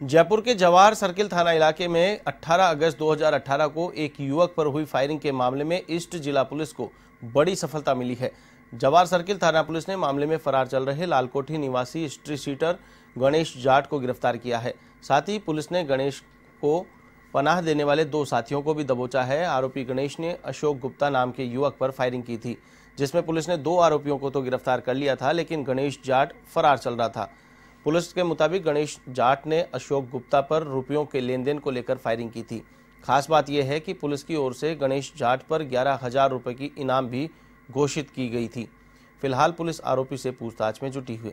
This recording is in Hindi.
जयपुर के जवाहर सर्किल थाना इलाके में 18 अगस्त 2018 को एक युवक पर हुई फायरिंग के मामले में ईस्ट जिला पुलिस को बड़ी सफलता मिली है। जवाहर सर्किल थाना पुलिस ने मामले में फरार चल रहे लालकोठी निवासी स्ट्रीट सीटर गणेश जाट को गिरफ़्तार किया है। साथ ही पुलिस ने गणेश को पनाह देने वाले दो साथियों को भी दबोचा है। आरोपी गणेश ने अशोक गुप्ता नाम के युवक पर फायरिंग की थी, जिसमें पुलिस ने दो आरोपियों को तो गिरफ़्तार कर लिया था, लेकिन गणेश जाट फरार चल रहा था। पुलिस के मुताबिक गणेश जाट ने अशोक गुप्ता पर रुपयों के लेन देन को लेकर फायरिंग की थी। खास बात यह है कि पुलिस की ओर से गणेश जाट पर ग्यारह हज़ार रुपये की इनाम भी घोषित की गई थी। फ़िलहाल पुलिस आरोपी से पूछताछ में जुटी हुई।